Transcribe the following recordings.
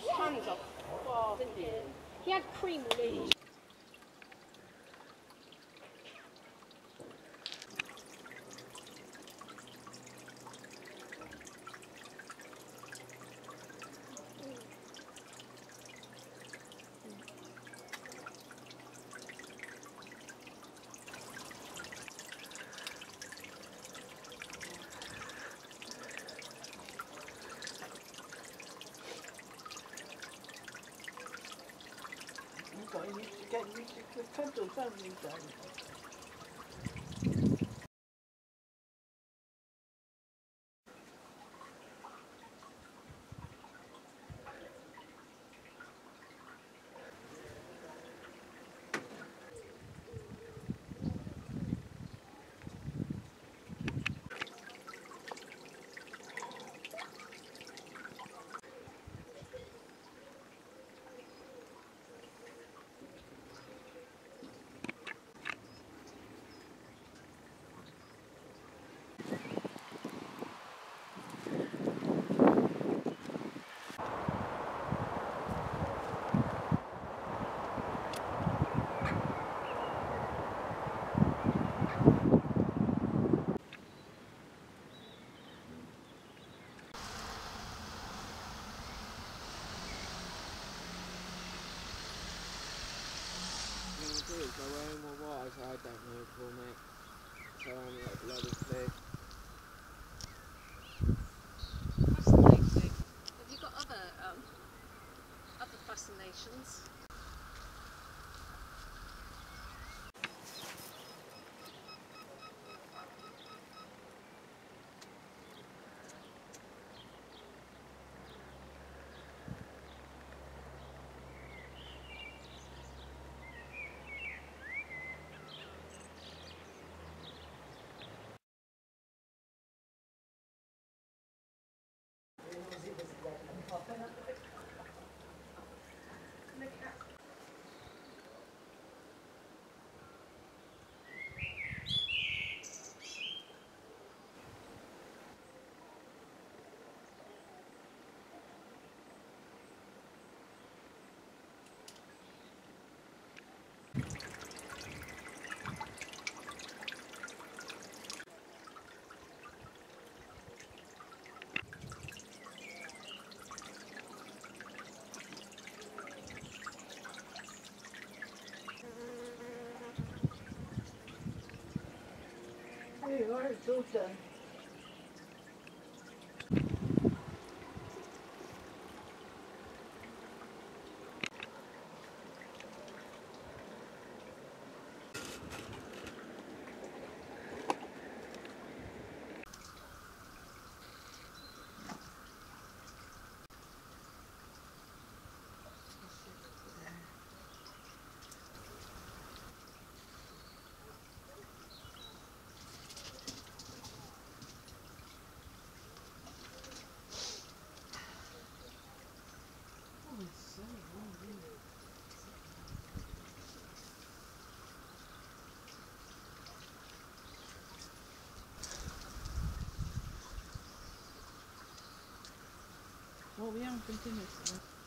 his hands off, didn't he? He had cream. You've 你看，你这看走眼了。Or? I don't know, Paul, mate. So I'm like bloody clear. Fascinating. Have you got other um, other fascinations? Hey, pour rien en conteneur.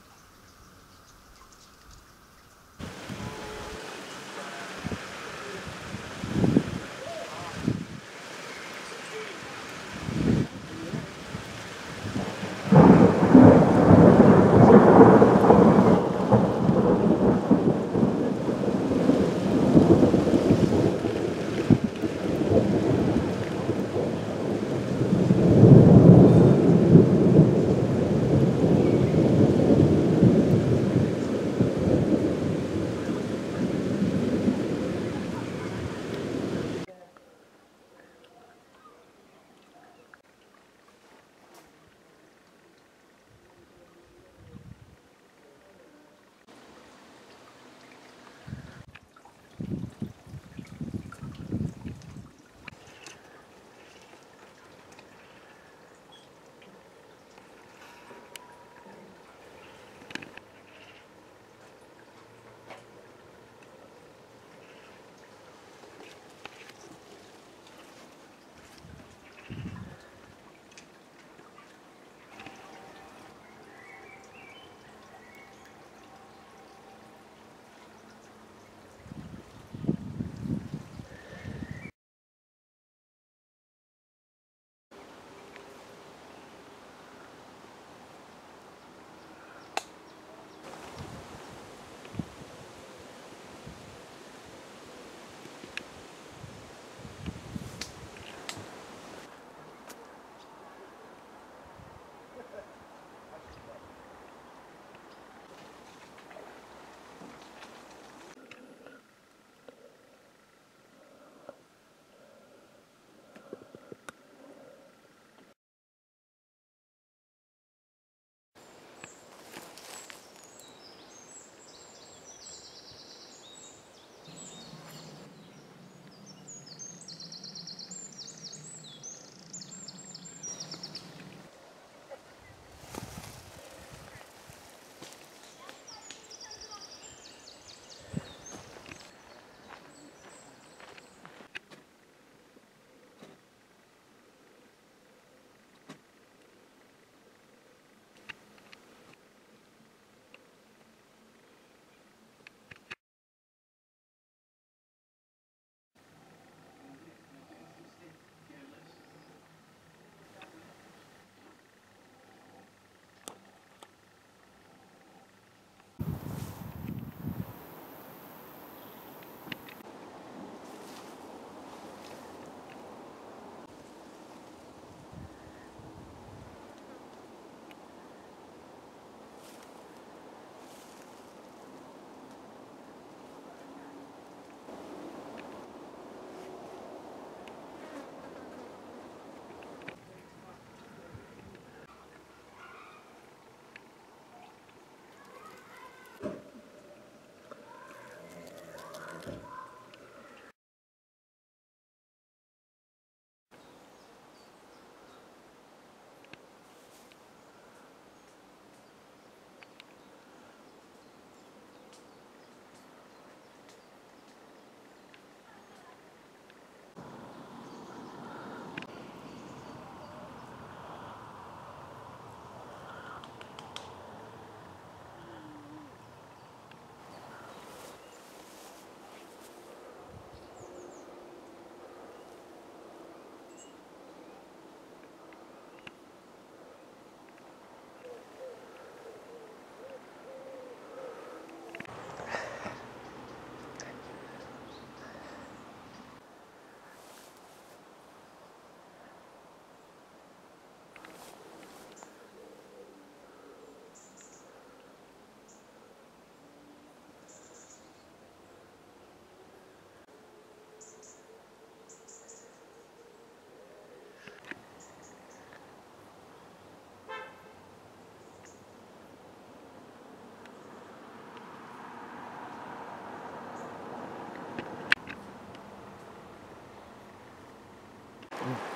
Yeah.